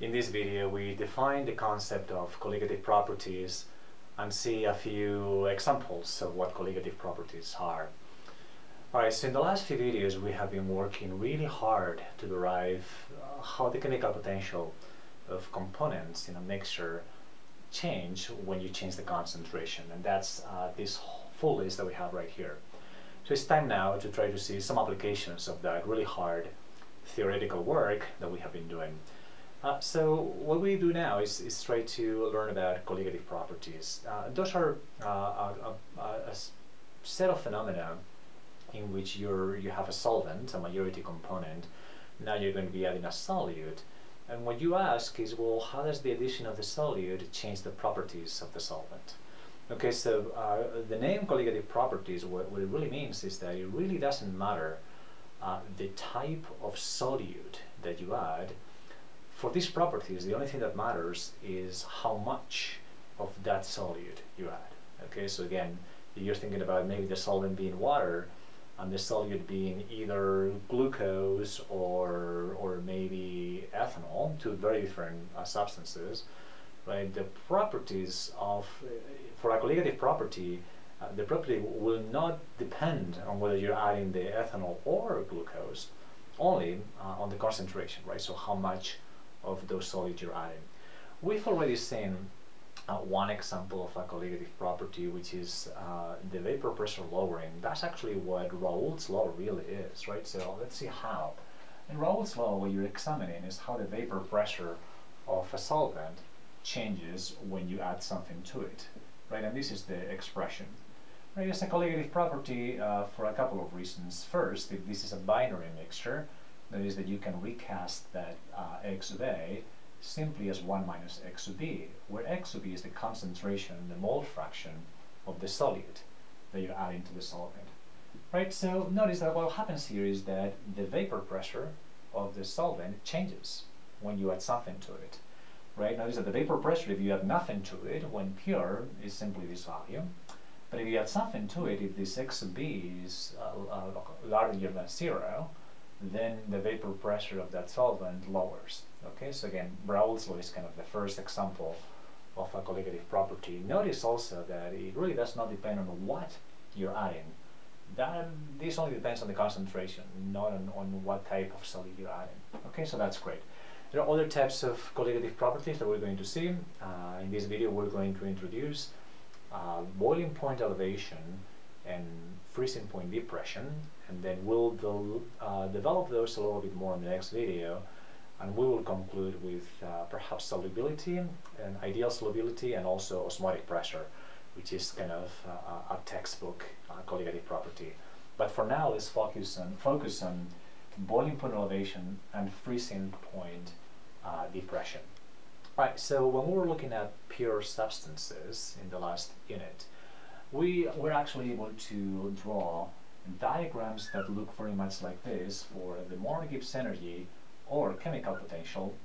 In this video we define the concept of colligative properties and see a few examples of what colligative properties are. Alright, so in the last few videos we have been working really hard to derive uh, how the chemical potential of components in a mixture change when you change the concentration and that's uh, this full list that we have right here. So it's time now to try to see some applications of that really hard theoretical work that we have been doing. Uh, so what we do now is, is try to learn about colligative properties. Uh, those are uh, a, a, a, set of phenomena in which you're, you have a solvent, a majority component, now you're going to be adding a solute. And what you ask is, well, how does the addition of the solute change the properties of the solvent? Okay, so uh, the name colligative properties, what, what, it really means is that it really doesn't matter uh, the type of solute that you add. For these properties, the only thing that matters is how much of that solute you add. Okay, so again, you're thinking about maybe the solvent being water, and the solute being either glucose or, or maybe ethanol, two very different uh, substances, right? The properties of, for a colligative property, uh, the property will not depend on whether you're adding the ethanol or glucose, only uh, on the concentration, right? So how much of those solids you're adding. We've already seen uh, one example of a colligative property, which is uh, the vapor pressure lowering. That's actually what Raoult's law really is, right? So let's see how. In Raoult's law, what you're examining is how the vapor pressure of a solvent changes when you add something to it, right? And this is the expression. Right, it's a colligative property uh, for a couple of reasons. First, if this is a binary mixture, that is that you can recast that uh, x sub a simply as 1 minus x sub b, where x sub b is the concentration, the mole fraction of the solute that you're adding to the solvent. Right, so notice that what happens here is that the vapor pressure of the solvent changes when you add something to it. Right, notice that the vapor pressure, if you add nothing to it, when pure, is simply this value. But if you add something to it, if this x sub b is uh, uh, larger than zero, then the vapor pressure of that solvent lowers. Okay, so again, Raoult's law is kind of the first example of a colligative property. Notice also that it really does not depend on what you're adding. That, this only depends on the concentration, not on, on what type of solid you're adding. Okay, so that's great. There are other types of colligative properties that we're going to see. Uh, in this video, we're going to introduce uh, boiling point elevation and freezing point depression, and then we'll uh, develop those a little bit more in the next video and we will conclude with uh, perhaps solubility and ideal solubility and also osmotic pressure which is kind of uh, a textbook uh, colligative property. But for now let's focus on focus on boiling point elevation and freezing point uh, depression. Right so when we were looking at pure substances in the last unit we were actually able to draw diagrams that look very much like this for the molar Gibbs energy or chemical potential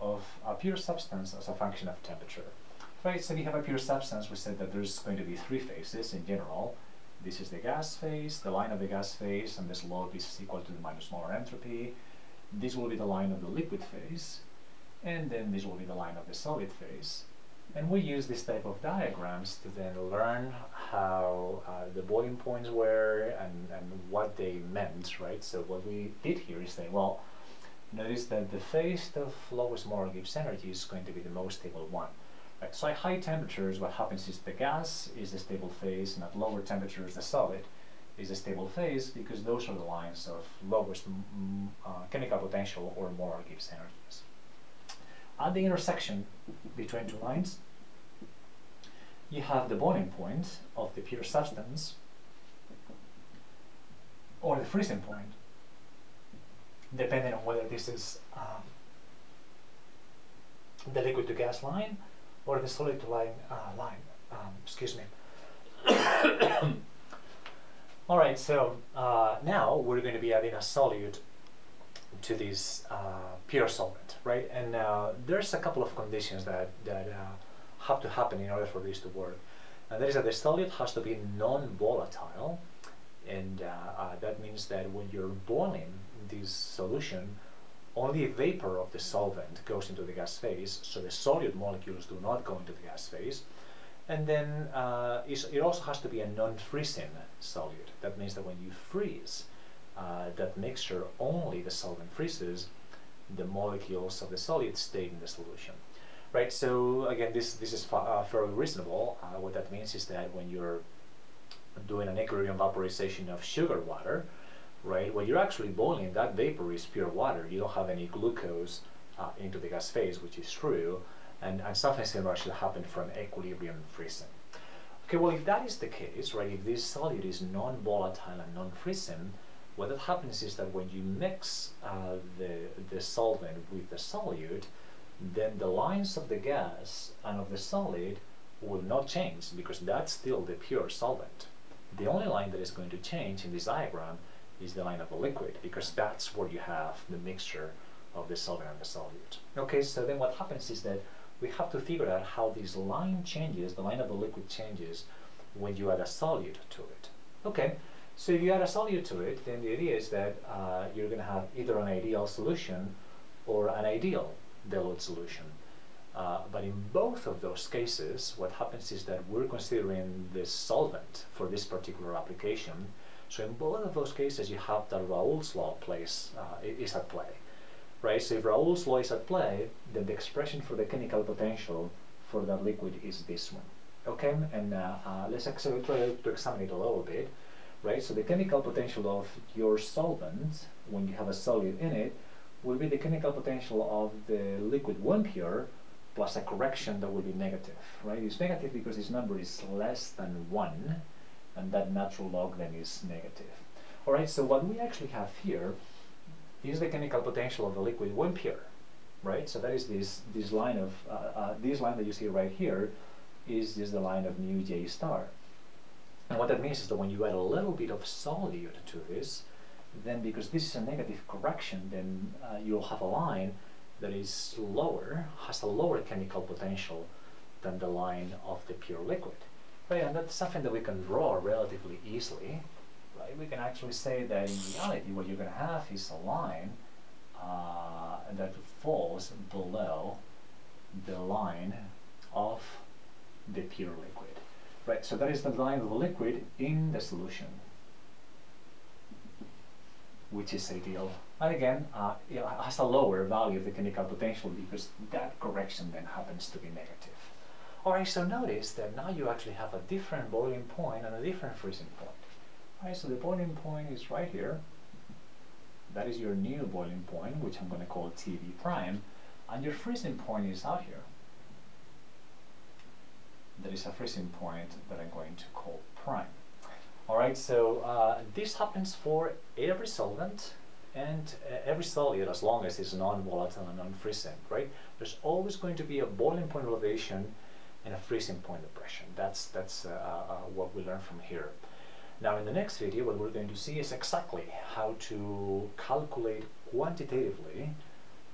of a pure substance as a function of temperature. Right, so we have a pure substance, we said that there's going to be three phases in general. This is the gas phase, the line of the gas phase, and the slope is equal to the minus molar entropy. This will be the line of the liquid phase, and then this will be the line of the solid phase. And we use this type of diagrams to then learn how uh, the boiling points were and, and what they meant, right? So what we did here is say, well, notice that the phase of lowest molar Gibbs energy is going to be the most stable one. Right, so at high temperatures, what happens is the gas is the stable phase, and at lower temperatures, the solid is a stable phase because those are the lines of lowest uh, chemical potential or molar Gibbs energies. At the intersection between two lines, you have the boiling point of the pure substance or the freezing point depending on whether this is um, the liquid to gas line or the solid to line uh, line. Um, excuse me. All right, so uh, now we're going to be adding a solute to this uh, pure solvent, right? And uh, there's a couple of conditions that that uh, have to happen in order for this to work. And that is that the solute has to be non-volatile, and uh, that means that when you're boiling this solution, only vapor of the solvent goes into the gas phase, so the solute molecules do not go into the gas phase. And then uh, it also has to be a non-freezing solute. That means that when you freeze uh, that mixture, only the solvent freezes, the molecules of the solute stay in the solution. Right, so again, this, this is uh, fairly reasonable. Uh, what that means is that when you're doing an equilibrium vaporization of sugar water, right, when you're actually boiling, that vapor is pure water. You don't have any glucose uh, into the gas phase, which is true, and, and something similar should happen from equilibrium freezing. Okay, well, if that is the case, right, if this solute is non-volatile and non-freezing, what that happens is that when you mix uh, the, the solvent with the solute, then the lines of the gas and of the solid will not change because that's still the pure solvent. The only line that is going to change in this diagram is the line of the liquid because that's where you have the mixture of the solvent and the solute. Okay, so then what happens is that we have to figure out how this line changes, the line of the liquid changes when you add a solute to it. Okay, so if you add a solute to it, then the idea is that uh, you're going to have either an ideal solution or an ideal dilute solution. Uh, but in both of those cases, what happens is that we're considering the solvent for this particular application. So in both of those cases, you have that Raoult's law plays, uh, is at play. Right? So if Raoult's law is at play, then the expression for the chemical potential for that liquid is this one. Okay, and uh, uh let's actually try to examine it a little bit. Right? So the chemical potential of your solvent, when you have a solute in it, will be the chemical potential of the liquid 1 pure plus a correction that will be negative, right? It's negative because this number is less than 1, and that natural log then is negative. All right, so what we actually have here is the chemical potential of the liquid 1 pure, right? So that is this, this line of, uh, uh, this line that you see right here is just the line of mu j star. And what that means is that when you add a little bit of solute to this, then because this is a negative correction, then uh, you'll have a line that is lower, has a lower chemical potential than the line of the pure liquid. Right, and that's something that we can draw relatively easily. Right, we can actually say that in reality what you're going to have is a line uh, that falls below the line of the pure liquid. Right, so that is the line of the liquid in the solution which is ideal. And again, uh, it has a lower value of the chemical potential because that correction then happens to be negative. Alright, so notice that now you actually have a different boiling point and a different freezing point. Alright, so the boiling point is right here. That is your new boiling point, which I'm going to call Tb prime. And your freezing point is out here. There is a freezing point that I'm going to call prime. Alright, so uh, this happens for every solvent and uh, every solute as long as it's non-volatile and non-freezing, right? There's always going to be a boiling point elevation and a freezing point depression. That's, that's uh, uh, what we learn from here. Now in the next video what we're going to see is exactly how to calculate quantitatively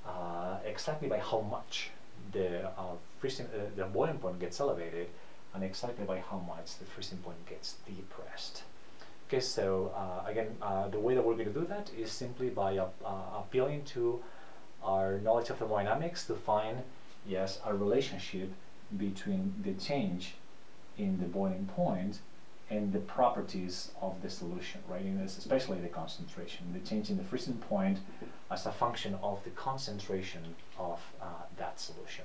uh, exactly by how much the uh, freezing, the boiling point gets elevated and exactly by how much the freezing point gets depressed. Okay, so uh, again, uh, the way that we're going to do that is simply by uh, appealing to our knowledge of thermodynamics to find, yes, a relationship between the change in the boiling point and the properties of the solution, right? This, especially the concentration, the change in the freezing point as a function of the concentration of uh, that solution.